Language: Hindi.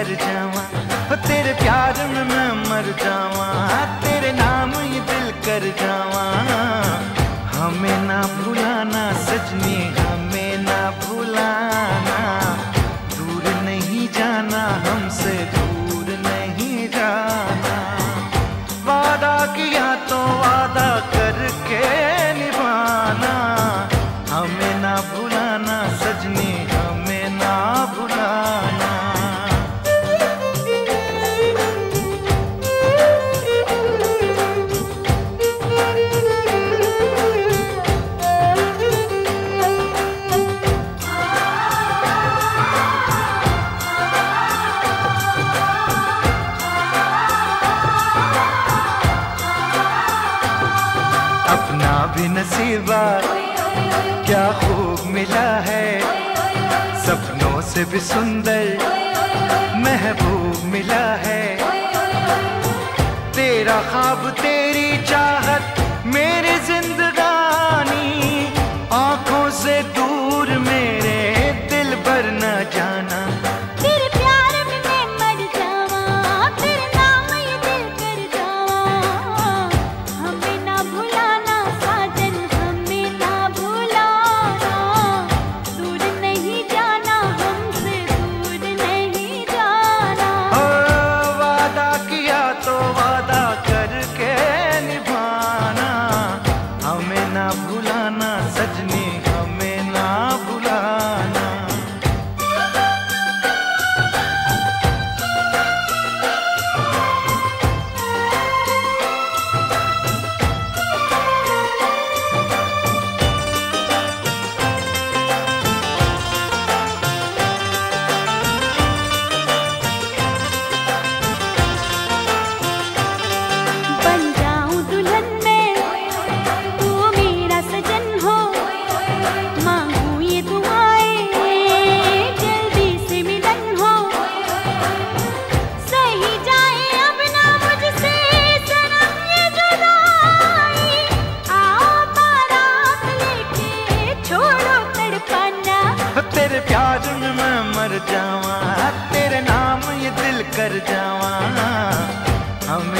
कर जावा। ओ तेरे प्यार में मैं मर जावा। तेरे नाम ही दिल कर जावा। हमें ना भुलाना सजनी, हमें ना भुलाना ना भी नसीबा, क्या खूब मिला है। सपनों से भी सुंदर महबूब मिला है। तेरा ख्वाब, तेरी चाहत मैं मर जावा। तेरे नाम ये दिल कर जावा। हमें